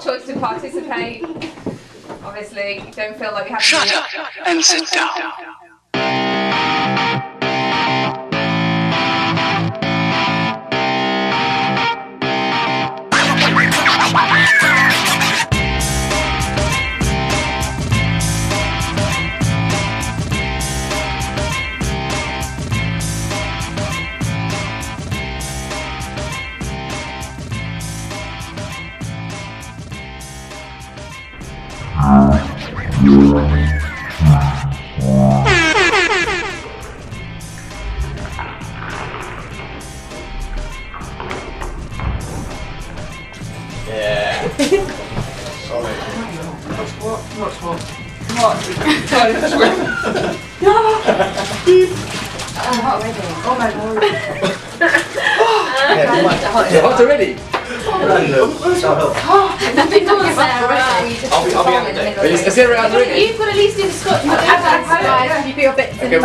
choice to participate. Obviously, you don't feel like you have to. Shut up and sit down. Hot already? I've been doing Sarah. I'll be, I'll be out there. Are you is Sarah out already? You've got at least do the scotch. You Guys, you got your bits in Okay,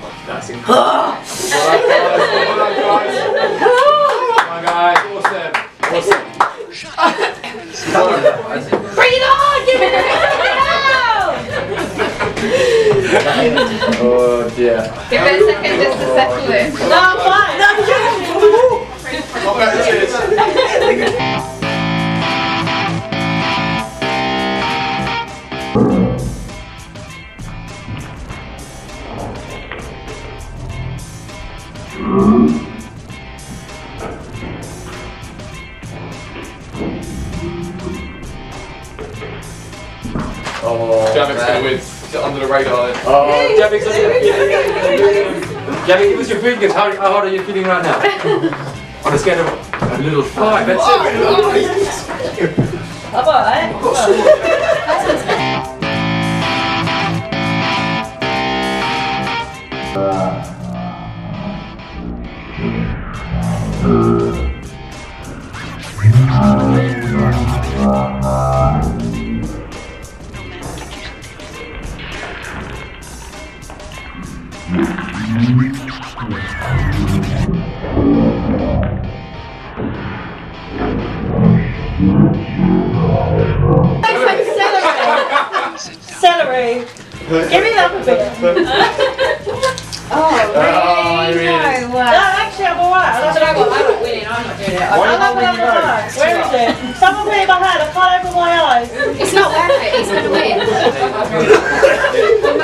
well, that's incredible. Well done, guys. Well done, guys. Awesome. Awesome. Bring it on! Give it a Oh dear. Give it a second just to settle in. No, I'm fine. No, Oh, Javik's gonna win. Under the radar. then. Oh, Javik's Javik, give us your feelings. How, how hard are you feeling right now? On a scale of a little five, that's it. I'm alright. Celery. Give me that a bit. Oh, really? No, actually, I'm alright. I don't know what I'm not winning. I'm not doing it. I love it. Where is it? Someone put it in my hand. I can't open my eyes. It's not worth it. He's going to win.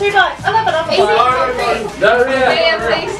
Two, dots. I love it. I'm a Darren, please.